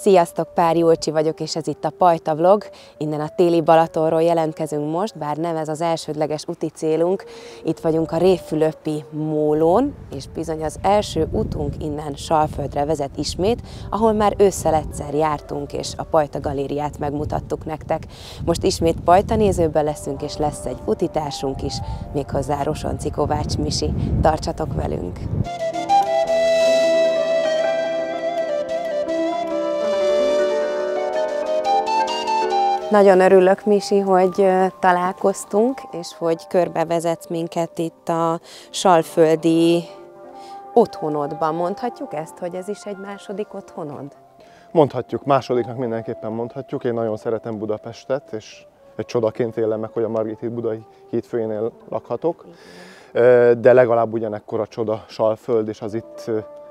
Sziasztok, Pár Jolcsi vagyok, és ez itt a Pajta Vlog. Innen a téli Balatonról jelentkezünk most, bár nem ez az elsődleges úti célunk. Itt vagyunk a Révfülöpi mólón, és bizony az első utunk innen Salföldre vezet ismét, ahol már ősszel egyszer jártunk, és a Pajta galériát megmutattuk nektek. Most ismét Pajta nézőben leszünk, és lesz egy utitársunk is, méghozzá Rosonci Kovács Misi. Tartsatok velünk! Nagyon örülök, Misi, hogy találkoztunk, és hogy körbevezetsz minket itt a Salföldi otthonodban. Mondhatjuk ezt, hogy ez is egy második otthonod? Mondhatjuk, másodiknak mindenképpen mondhatjuk. Én nagyon szeretem Budapestet, és egy csodaként élem meg, hogy a Margit híd Budai hídfőjénél lakhatok. De legalább ugyanekkor a csoda Salföld, és az itt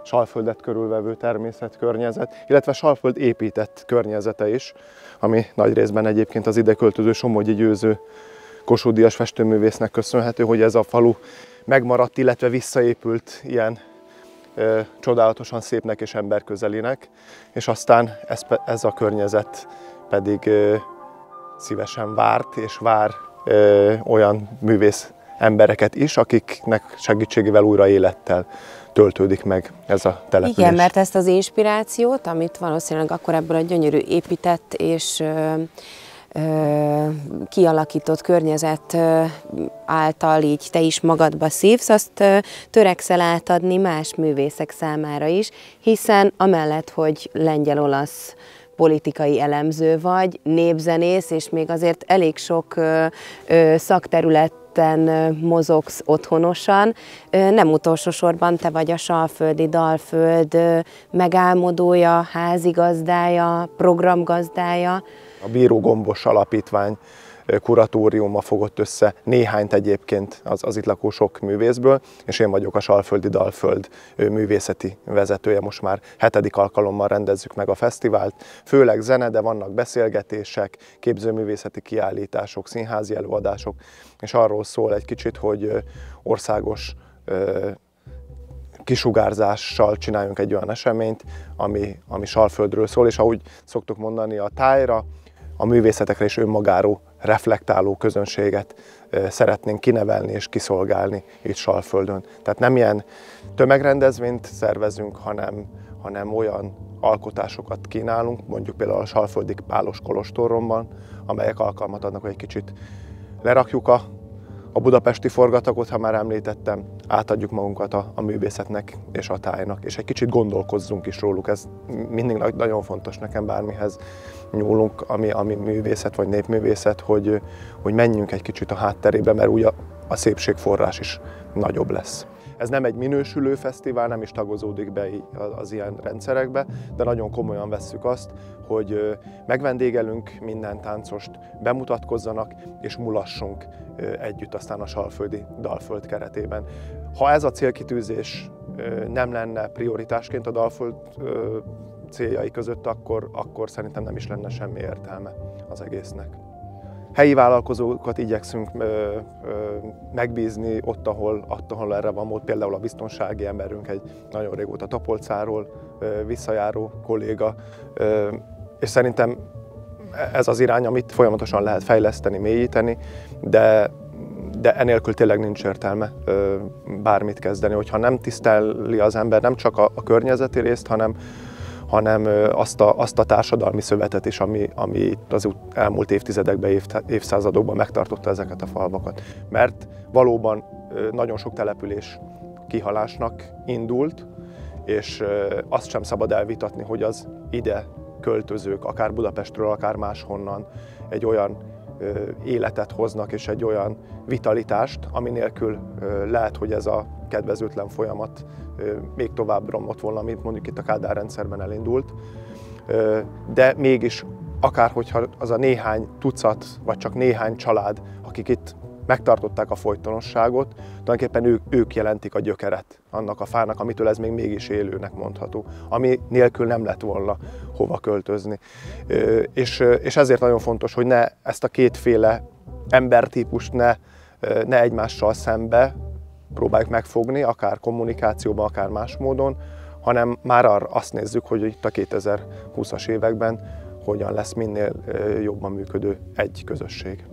Salföldet körülvevő természetkörnyezet, illetve Salföld épített környezete is, ami nagy részben egyébként az ide költöző Somogyi Győző Kossuth Díjas festőművésznek köszönhető, hogy ez a falu megmaradt, illetve visszaépült ilyen ö, csodálatosan szépnek és emberközelinek, és aztán ez, ez a környezet pedig ö, szívesen várt és vár ö, olyan művész embereket is, akiknek segítségével újra élettel töltődik meg ez a település. Igen, mert ezt az inspirációt, amit valószínűleg akkor ebből a gyönyörű épített és kialakított környezet által így te is magadba szívsz, azt törekszel átadni más művészek számára is, hiszen amellett, hogy lengyel-olasz politikai elemző vagy, népzenész, és még azért elég sok ö, ö, szakterület területen mozogsz otthonosan. Nem utolsó sorban te vagy a Salföldi Dalföld megálmodója, házigazdája, programgazdája. A Bíró Gombos Alapítvány kuratóriuma fogott össze néhányt egyébként az, az itt lakó sok művészből, és én vagyok a Salföldi Dalföld művészeti vezetője. Most már hetedik alkalommal rendezzük meg a fesztivált. Főleg zene, de vannak beszélgetések, képzőművészeti kiállítások, színházi előadások, és arról szól egy kicsit, hogy országos kisugárzással csináljunk egy olyan eseményt, ami, ami Salföldről szól, és ahogy szoktuk mondani, a tájra, a művészetekre és önmagáról reflektáló közönséget szeretnénk kinevelni és kiszolgálni itt Salföldön. Tehát nem ilyen tömegrendezvényt szervezünk, hanem, hanem olyan alkotásokat kínálunk, mondjuk például a Salföldi Pálos Kolostoromban, amelyek alkalmat adnak, hogy egy kicsit lerakjuk a a budapesti forgatagot, ha már említettem, átadjuk magunkat a, a művészetnek és a tájnak, és egy kicsit gondolkozzunk is róluk. Ez mindig nagyon fontos nekem bármihez nyúlunk, ami, ami művészet vagy népművészet, hogy, hogy menjünk egy kicsit a hátterébe, mert úgy a, a szépségforrás is nagyobb lesz. Ez nem egy minősülő fesztivál, nem is tagozódik be az ilyen rendszerekbe, de nagyon komolyan vesszük azt, hogy megvendégelünk minden táncost, bemutatkozzanak és mulassunk együtt aztán a Salföldi Dalföld keretében. Ha ez a célkitűzés nem lenne prioritásként a Dalföld céljai között, akkor, akkor szerintem nem is lenne semmi értelme az egésznek. Helyi vállalkozókat igyekszünk ö, ö, megbízni ott ahol, ott, ahol erre van mód. Például a biztonsági emberünk egy nagyon régóta Tapolcáról ö, visszajáró kolléga, ö, és szerintem ez az irány, amit folyamatosan lehet fejleszteni, mélyíteni, de, de enélkül tényleg nincs értelme ö, bármit kezdeni. Hogyha nem tiszteli az ember nem csak a, a környezeti részt, hanem, hanem azt a, azt a társadalmi szövetet is, ami, ami az elmúlt évtizedekben, év, évszázadokban megtartotta ezeket a falvakat. Mert valóban nagyon sok település kihalásnak indult, és azt sem szabad elvitatni, hogy az ide költözők, akár Budapestről, akár máshonnan egy olyan életet hoznak, és egy olyan vitalitást, ami nélkül lehet, hogy ez a kedvezőtlen folyamat még tovább romlott volna, mint mondjuk itt a Kádár rendszerben elindult. De mégis, akár hogyha az a néhány tucat, vagy csak néhány család, akik itt megtartották a folytonosságot, tulajdonképpen ők, ők jelentik a gyökeret annak a fának, amitől ez még mégis élőnek mondható, ami nélkül nem lett volna hova költözni. És, és ezért nagyon fontos, hogy ne ezt a kétféle embertípust ne, ne egymással szembe próbáljuk megfogni, akár kommunikációban, akár más módon, hanem már arra azt nézzük, hogy itt a 2020-as években hogyan lesz minél jobban működő egy közösség.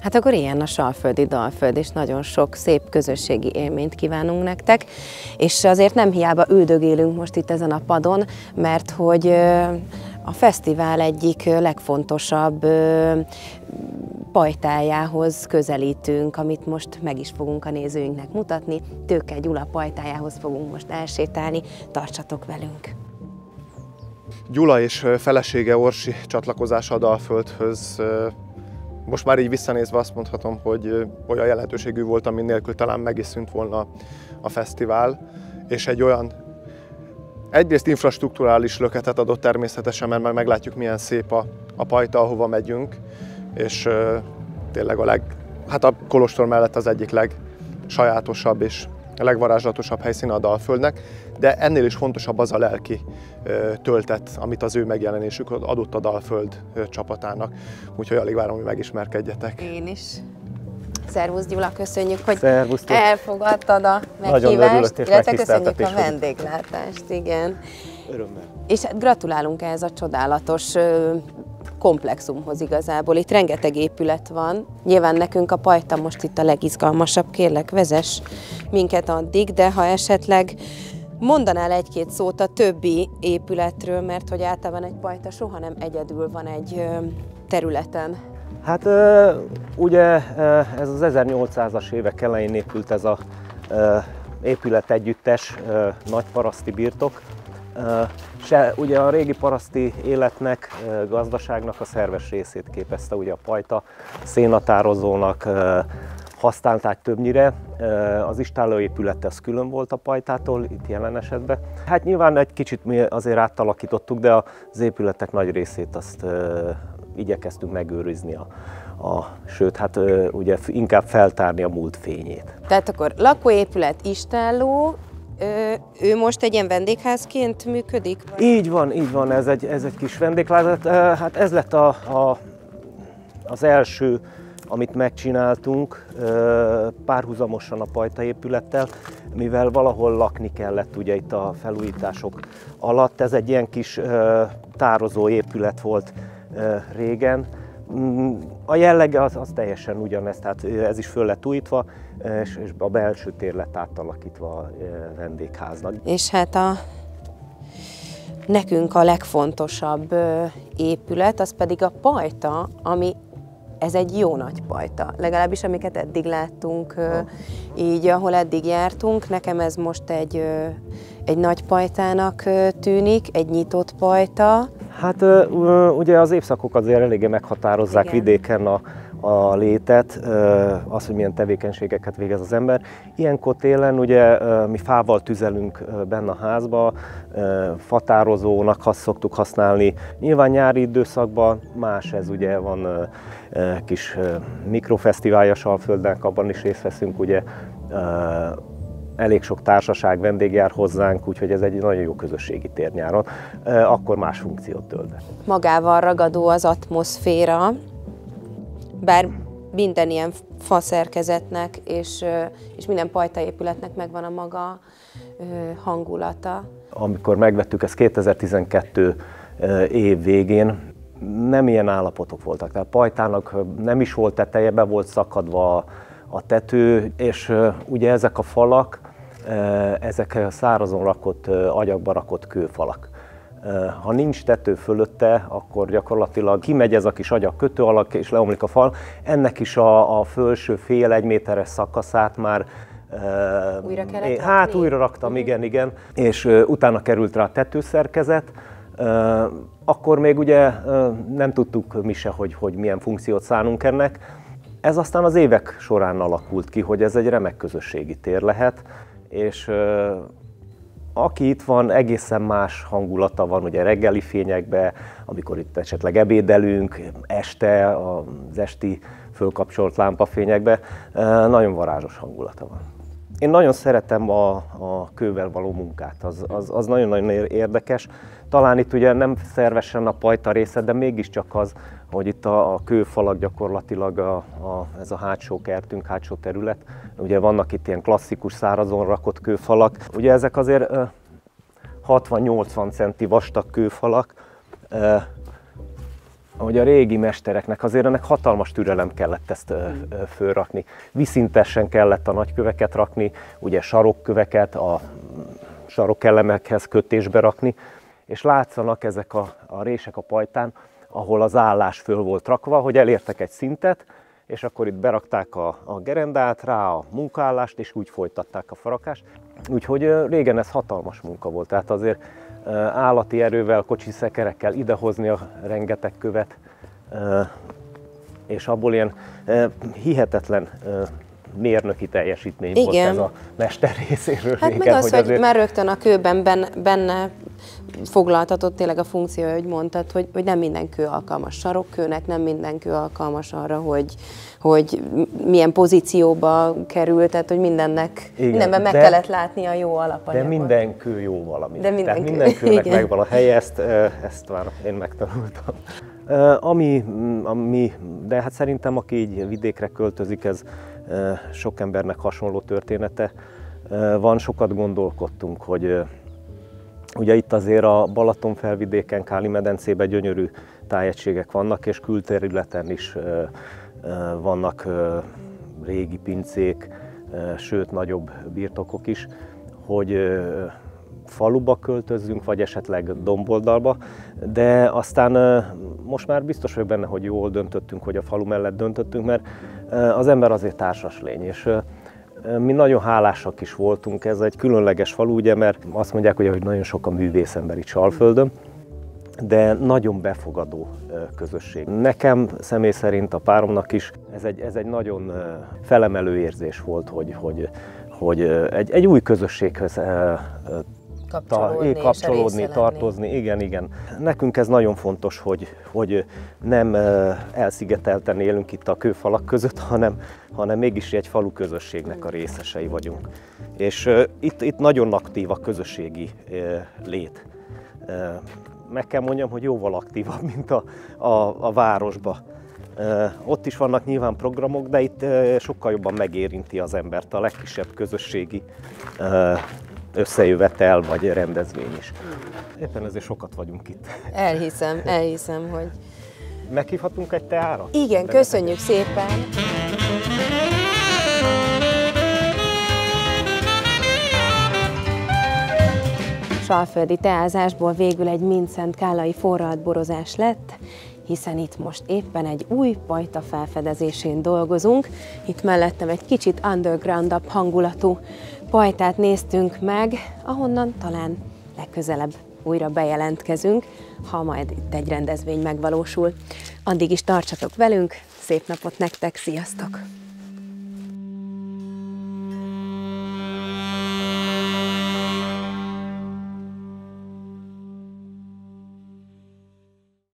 Hát akkor ilyen a Salföldi Dalföld, és nagyon sok szép közösségi élményt kívánunk nektek, és azért nem hiába üldögélünk most itt ezen a padon, mert hogy a fesztivál egyik legfontosabb pajtájához közelítünk, amit most meg is fogunk a nézőinknek mutatni. Tőke Gyula pajtájához fogunk most elsétálni, tartsatok velünk! Gyula és felesége Orsi csatlakozása a Dalföldhöz most már így visszanézve azt mondhatom, hogy olyan jelentőségű volt, ami nélkül talán meg is szűnt volna a fesztivál, és egy olyan egyrészt infrastruktúrális löketet adott természetesen, mert már meglátjuk milyen szép a, a pajta, ahova megyünk, és tényleg a leg, hát a Kolostor mellett az egyik legsajátosabb és a legvarázslatosabb helyszín a Dalföldnek, de ennél is fontosabb az a lelki töltet, amit az ő megjelenésük adott a Dalföld csapatának. Úgyhogy alig várom, hogy megismerkedjetek. Én is. Szervusz Gyula, köszönjük, hogy Szervusztok. elfogadtad a meghívást, illetve köszönjük a vendéglátást, igen. Örömmel. És hát gratulálunk ehhez a csodálatos komplexumhoz igazából. Itt rengeteg épület van. Nyilván nekünk a pajta most itt a legizgalmasabb, kérlek vezes minket addig, de ha esetleg mondanál egy-két szót a többi épületről, mert hogy általában egy pajta soha nem egyedül van egy területen. Hát ugye ez az 1800-as évek elején épült ez a épület együttes nagy paraszti birtok, se ugye a régi paraszti életnek, gazdaságnak a szerves részét képezte ugye a pajta, szénatározónak használták többnyire. Az istállóépület az külön volt a pajtától, itt jelen esetben. Hát nyilván egy kicsit mi azért átalakítottuk, de az épületek nagy részét azt igyekeztünk megőrizni a, a, sőt, hát ugye inkább feltárni a múlt fényét. Tehát akkor lakóépület, istálló, ő most egy ilyen vendégházként működik? Így van, így van, ez egy, ez egy kis vendéglázat. Hát ez lett a, a, az első, amit megcsináltunk párhuzamosan a Pajta épülettel, mivel valahol lakni kellett ugye itt a felújítások alatt. Ez egy ilyen kis tározó épület volt régen, a jellege az, az teljesen ugyanez, tehát ez is föl lett újítva, és, és a belső tér lett átalakítva a vendégháznak. És hát a nekünk a legfontosabb épület, az pedig a pajta, ami ez egy jó nagy pajta, legalábbis amiket eddig láttunk, ha. így ahol eddig jártunk. Nekem ez most egy, egy nagy pajtának tűnik, egy nyitott pajta, Hát ugye az évszakok azért eléggé meghatározzák Igen. vidéken a, a létet, az, hogy milyen tevékenységeket végez az ember. Ilyenkor télen ugye mi fával tüzelünk benne a házba, fatározónak azt szoktuk használni. Nyilván nyári időszakban más ez, ugye van kis mikrofesztiválja Salföldnek, abban is részt veszünk, ugye elég sok társaság, vendég jár hozzánk, úgyhogy ez egy nagyon jó közösségi tér nyáron, akkor más funkciót tölt be. Magával ragadó az atmoszféra, bár minden ilyen faszerkezetnek és, és minden pajtaépületnek megvan a maga hangulata. Amikor megvettük ezt 2012 év végén, nem ilyen állapotok voltak. Tehát pajtának nem is volt teteje, be volt szakadva a tető, és ugye ezek a falak, ezek a szárazon rakott, agyagba rakott kőfalak. Ha nincs tető fölötte, akkor gyakorlatilag kimegy ez a kis agyag kötő alak, és leomlik a fal. Ennek is a, a fölső fél egy méteres szakaszát már újra kellett Hát rakni? újra raktam, uh-huh. igen, igen. És utána került rá a tetőszerkezet, akkor még ugye nem tudtuk mi se, hogy, hogy milyen funkciót szánunk ennek. Ez aztán az évek során alakult ki, hogy ez egy remek közösségi tér lehet, és aki itt van, egészen más hangulata van, ugye reggeli fényekbe, amikor itt esetleg ebédelünk, este, az esti fölkapcsolt lámpafényekbe, nagyon varázsos hangulata van. Én nagyon szeretem a, a kővel való munkát, az, az, az nagyon-nagyon érdekes. Talán itt ugye nem szervesen a pajta része, de mégiscsak az, hogy itt a, a kőfalak gyakorlatilag a, a, ez a hátsó kertünk, hátsó terület. Ugye vannak itt ilyen klasszikus szárazon rakott kőfalak. Ugye ezek azért 60-80 centi vastag kőfalak, hogy a régi mestereknek azért ennek hatalmas türelem kellett ezt fölrakni. Viszintesen kellett a nagyköveket rakni, ugye sarokköveket a sarokkelemekhez kötésbe rakni, és látszanak ezek a, a rések a pajtán, ahol az állás föl volt rakva, hogy elértek egy szintet, és akkor itt berakták a, a gerendát, rá a munkállást, és úgy folytatták a farakást. Úgyhogy régen ez hatalmas munka volt, tehát azért állati erővel, kocsiszekerekkel idehozni a rengeteg követ, és abból ilyen hihetetlen mérnöki teljesítmény Igen. volt ez a mester részéről. Hát régen, meg az, hogy, azért... már rögtön a kőben benne foglaltatott tényleg a funkció, hogy mondtad, hogy, hogy nem minden kő alkalmas sarokkőnek, nem minden kő alkalmas arra, hogy, hogy milyen pozícióba kerül, tehát hogy mindennek, Igen, mindenben meg de, kellett látni a jó alapanyagot. De minden kő jó valami. De minden, tehát kő, minden kőnek Igen. megvan a helye, ezt, ezt már én megtanultam. Ami, ami, de hát szerintem aki így vidékre költözik, ez sok embernek hasonló története. Van, sokat gondolkodtunk, hogy ugye itt azért a Balaton felvidéken, Káli medencében gyönyörű tájegységek vannak, és külterületen is vannak régi pincék, sőt nagyobb birtokok is, hogy faluba költözzünk, vagy esetleg domboldalba, de aztán most már biztos vagyok benne, hogy jól döntöttünk, hogy a falu mellett döntöttünk, mert az ember azért társas lény, és mi nagyon hálásak is voltunk, ez egy különleges falu, ugye, mert azt mondják, hogy nagyon sok a művészember itt Salföldön, de nagyon befogadó közösség. Nekem személy szerint, a páromnak is ez egy, ez egy nagyon felemelő érzés volt, hogy, hogy, hogy egy, egy új közösséghez kapcsolódni, ta, kapcsolódni tartozni. Lenni. Igen, igen. Nekünk ez nagyon fontos, hogy, hogy nem elszigetelten élünk itt a kőfalak között, hanem, hanem mégis egy falu közösségnek a részesei vagyunk. És uh, itt, itt nagyon aktív a közösségi uh, lét. Uh, meg kell mondjam, hogy jóval aktívabb, mint a, a, a városba. Ott is vannak nyilván programok, de itt sokkal jobban megérinti az embert a legkisebb közösségi összejövetel vagy rendezvény is. Éppen ezért sokat vagyunk itt. Elhiszem, elhiszem, hogy... Meghívhatunk egy teára? Igen, De köszönjük szépen! Salföldi teázásból végül egy Mincent Kálai forradborozás lett, hiszen itt most éppen egy új pajta felfedezésén dolgozunk. Itt mellettem egy kicsit undergroundabb hangulatú pajtát néztünk meg, ahonnan talán legközelebb újra bejelentkezünk, ha majd itt egy rendezvény megvalósul. Addig is tartsatok velünk, szép napot nektek, sziasztok!